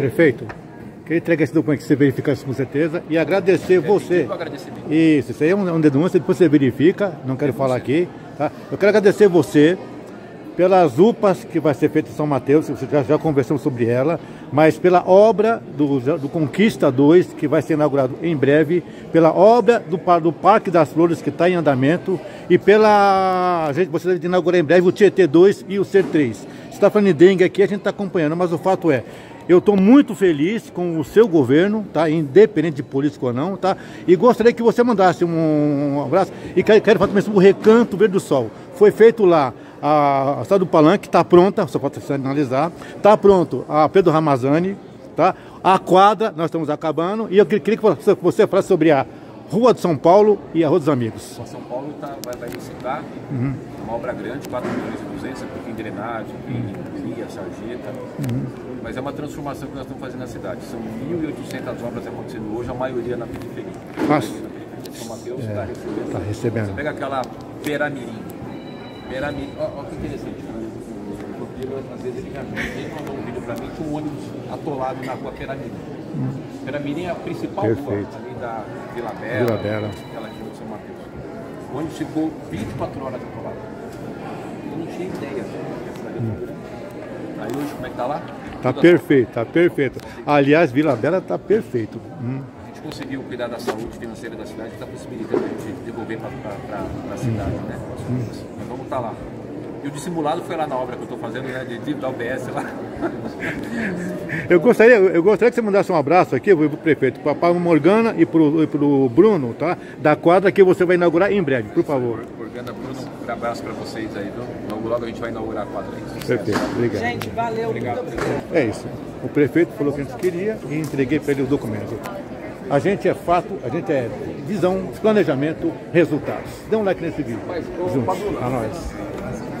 Prefeito, queria entregar esse documento que você verifica isso com certeza e agradecer você. agradecimento. Isso, isso aí é um, é um denúncia, depois você verifica, não quero falar aqui. Tá? Eu quero agradecer você pelas UPAs que vai ser feita em São Mateus, você já, já conversamos sobre ela, mas pela obra do, do Conquista 2, que vai ser inaugurado em breve, pela obra do, do Parque das Flores, que está em andamento, e pela. A gente, você deve inaugurar em breve o Tietê 2 e o C3. Você está falando em dengue aqui, a gente está acompanhando, mas o fato é, eu estou muito feliz com o seu governo, tá? Independente de político ou não, tá? E gostaria que você mandasse um, abraço. E quero, quero falar também o Recanto Verde do Sol. Foi feito lá a, a do Palanque, está pronta, só pode sinalizar. Está pronto a Pedro Ramazani, tá? A quadra, nós estamos acabando. E eu queria que você falasse sobre a Rua de São Paulo e a Rua dos Amigos. São Paulo tá, vai, vai licitar, uhum. uma obra grande, 4 milhões e 200, tem drenagem, tem via, sarjeta. Uhum mas é uma transformação que nós estamos fazendo na cidade. São 1.800 obras acontecendo hoje, a maioria na periferia. Nossa. São Mateus está é, recebendo. Tá recebendo. Você pega aquela Peramirim. Peramirim, olha que interessante. O Rodrigo, às vezes, ele, ele mandou um vídeo para mim com um ônibus atolado na rua Peramirim. Peramirim é a principal Perfeito. rua ali da Vila Bela, Vila Bela. aquela região de São Mateus. O ônibus ficou 24 horas atolado. Eu não tinha ideia dessa hum. Aí hoje, como é que tá lá? Tá perfeito, tá perfeito. Aliás, Vila Bela tá perfeito. Hum. A gente conseguiu cuidar da saúde financeira da cidade, está possibilitando a gente devolver para a cidade, hum. né? Hum. Mas vamos estar tá lá. E o dissimulado foi lá na obra que eu estou fazendo, né? De, de, da UBS lá. eu, gostaria, eu gostaria que você mandasse um abraço aqui pro prefeito, para a Morgana e para o Bruno, tá? Da quadra que você vai inaugurar em breve, por favor. Morgana, Bruno, um abraço para vocês aí, viu? Logo, logo a gente vai inaugurar a quadra aí. Perfeito, obrigado. Gente, valeu. Obrigado. É isso. O prefeito falou que a gente queria e entreguei para ele o documento. A gente é fato, a gente é visão, planejamento, resultados. Dê um like nesse vídeo. Juntos. A nós.